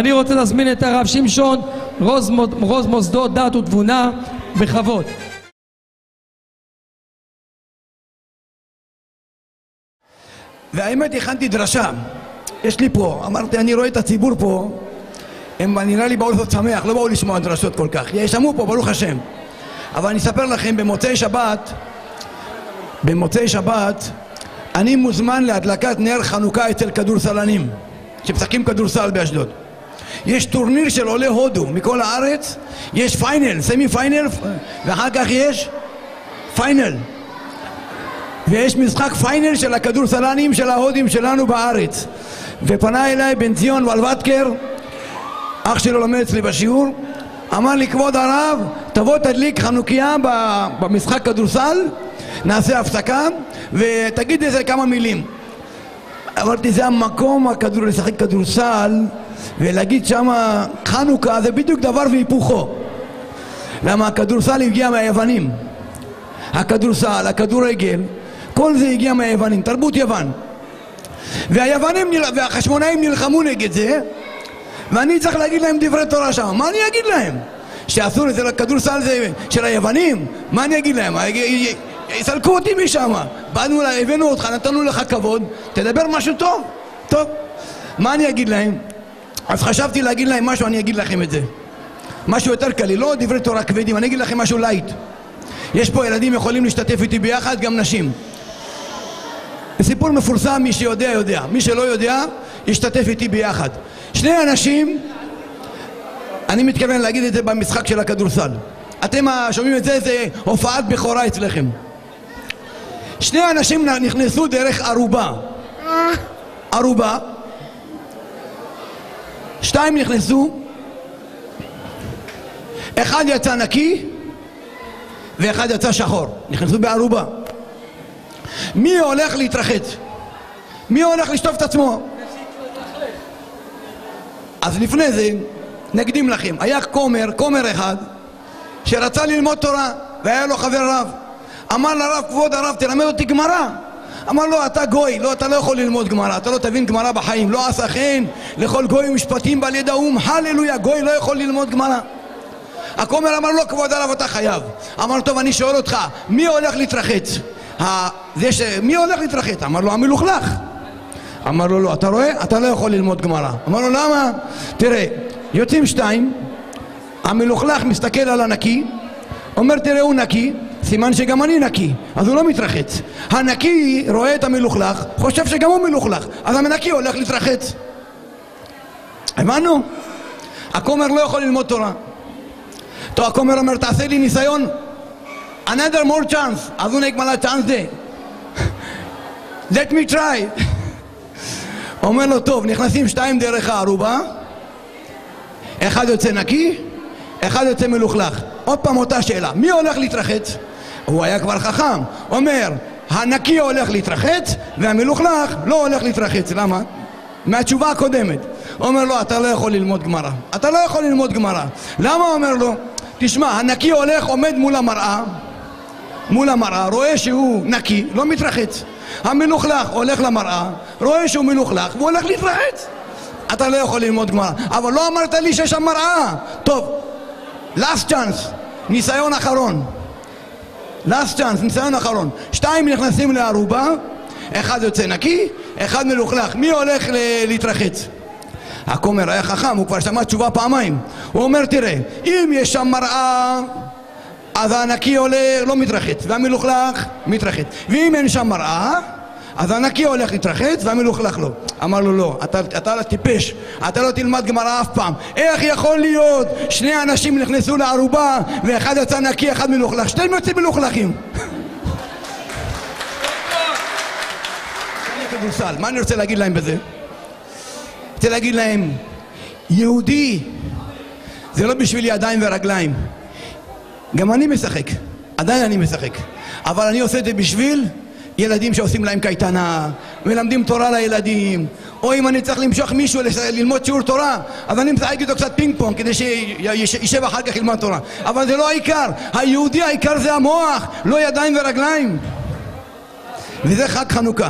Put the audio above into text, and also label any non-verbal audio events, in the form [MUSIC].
אני רוצה להזמין את הרב שמשון, רוז, רוז מוסדות דת ותבונה, בכבוד. והאמת הכנתי דרשה, יש לי פה, אמרתי אני רואה את הציבור פה, הם נראה לי באו לעשות שמח, לא באו לשמוע דרשות כל כך, ישמעו פה ברוך השם, אבל אני אספר לכם במוצאי שבת, במוצאי שבת אני מוזמן להדלקת נר חנוכה אצל כדורסלנים שמשחקים כדורסל באשדוד יש טורניר של עולי הודו מכל הארץ, יש final, semi final ואחר כך יש final. ויש משחק final של הכדורסלנים של ההודים שלנו בארץ. ופנה אליי בן ציון ולוודקר אח שלו לומד אצלי בשיעור אמר לי כבוד הרב תבוא תדליק חנוכיה במשחק כדורסל נעשה הפסקה ותגיד איזה כמה מילים. אמרתי זה המקום הכדור, לשחק כדורסל ולהגיד שמה חנוכה זה בדיוק דבר והיפוכו למה הכדורסל הגיע מהיוונים הכדורסל, הכדורגל כל זה הגיע מהיוונים, תרבות יוון והיוונים והחשמונאים נלחמו נגד זה ואני צריך להגיד להם דברי תורה שם מה אני אגיד להם? שאסור לזה לכדורסל זה של היוונים? מה אני אגיד להם? יסלקו אותי משם באנו, הבאנו אותך, נתנו לך כבוד תדבר משהו טוב טוב מה אני אגיד להם? אז חשבתי להגיד להם משהו, אני אגיד לכם את זה. משהו יותר קל, לא דברי תורה כבדים, אני אגיד לכם משהו light. יש פה ילדים יכולים להשתתף איתי ביחד, גם נשים. סיפור מפורסם, מי שיודע יודע. מי שלא יודע, ישתתף איתי ביחד. שני אנשים אני מתכוון להגיד את זה במשחק של הכדורסל. אתם שומעים את זה, זה הופעת בכורה אצלכם. שני אנשים נכנסו דרך ערובה. ערובה שתיים נכנסו אחד יצא נקי ואחד יצא שחור נכנסו בערובה מי הולך להתרחץ? מי הולך לשטוף את עצמו? אז לפני זה נקדים לכם היה כומר, כומר אחד שרצה ללמוד תורה והיה לו חבר רב אמר לרב, כבוד הרב, תלמד אותי גמרא. אמר לו, אתה גוי, לא, אתה לא יכול ללמוד גמרא, אתה לא תבין גמרא בחיים. לא עשה חן לכל גוי משפטים בעל ידע אום, הללויה, גוי לא יכול ללמוד גמרא. הכומר אמר לו, כבוד הרב, אתה חייב. אמר, טוב, אני שואל אותך, מי הולך להתרחץ? ש... מי הולך להתרחץ? אמר לו, המלוכלך. אמר לו, לא, אתה רואה? אתה לא יכול ללמוד גמרא. אמר לו, למה? תראה, יוצאים שתיים, המלוכלך מסתכל על הנקי, אומר, תראה, הוא נקי, סימן שגם אני נקי, אז הוא לא מתרחץ. הנקי רואה את המלוכלך, חושב שגם הוא מלוכלך, אז המנקי הולך להתרחץ. הבנו? הכומר לא יכול ללמוד תורה. טוב, הכומר אומר, תעשה לי ניסיון, another more chance, אז הוא נקמא לה צ'אנס דה. let me try. [LAUGHS] אומר לו, טוב, נכנסים שתיים דרך הערובה, אחד יוצא נקי, אחד יוצא מלוכלך. עוד פעם אותה שאלה, מי הולך להתרחץ? הוא היה כבר חכם, אומר הנקי הולך להתרחץ והמלוכלך לא הולך להתרחץ, למה? מהתשובה הקודמת. אומר לו אתה לא יכול ללמוד גמרא. אתה לא יכול ללמוד גמרא. למה אומר לו? תשמע הנקי הולך עומד מול המראה מול המראה רואה שהוא נקי לא מתרחץ. המלוכלך הולך למראה רואה שהוא מלוכלך והוא הולך להתרחץ. אתה לא יכול ללמוד גמרא. אבל לא אמרת לי שיש שם מראה. טוב last chance ניסיון אחרון last chance, ניסיון אחרון. שתיים נכנסים לערובה אחד יוצא נקי, אחד מלוכלך. מי הולך להתרחץ? הכומר היה חכם, הוא כבר שמע תשובה פעמיים. הוא אומר תראה, אם יש שם מראה אז הנקי עולה, לא מתרחץ והמלוכלך מתרחץ. ואם אין שם מראה אז הנקי הולך להתרחץ והמלוכלך לא. אמר לו לא, אתה, אתה לא טיפש, אתה לא תלמד גמרא אף פעם. איך יכול להיות שני אנשים נכנסו לערובה ואחד יצא נקי, אחד מלוכלך, שניהם יוצאים מלוכלכים. מה אני רוצה להגיד להם בזה? רוצה להגיד להם, יהודי זה לא בשביל ידיים ורגליים. גם אני משחק, עדיין אני משחק, אבל אני עושה את זה בשביל ילדים שעושים להם קייטנה, מלמדים תורה לילדים, או אם אני צריך למשוך מישהו ללמוד שיעור תורה, אז אני משחק איתו קצת פינג פונג כדי שישב אחר כך ללמוד תורה. אבל זה לא העיקר, היהודי העיקר זה המוח, לא ידיים ורגליים. וזה חג חנוכה.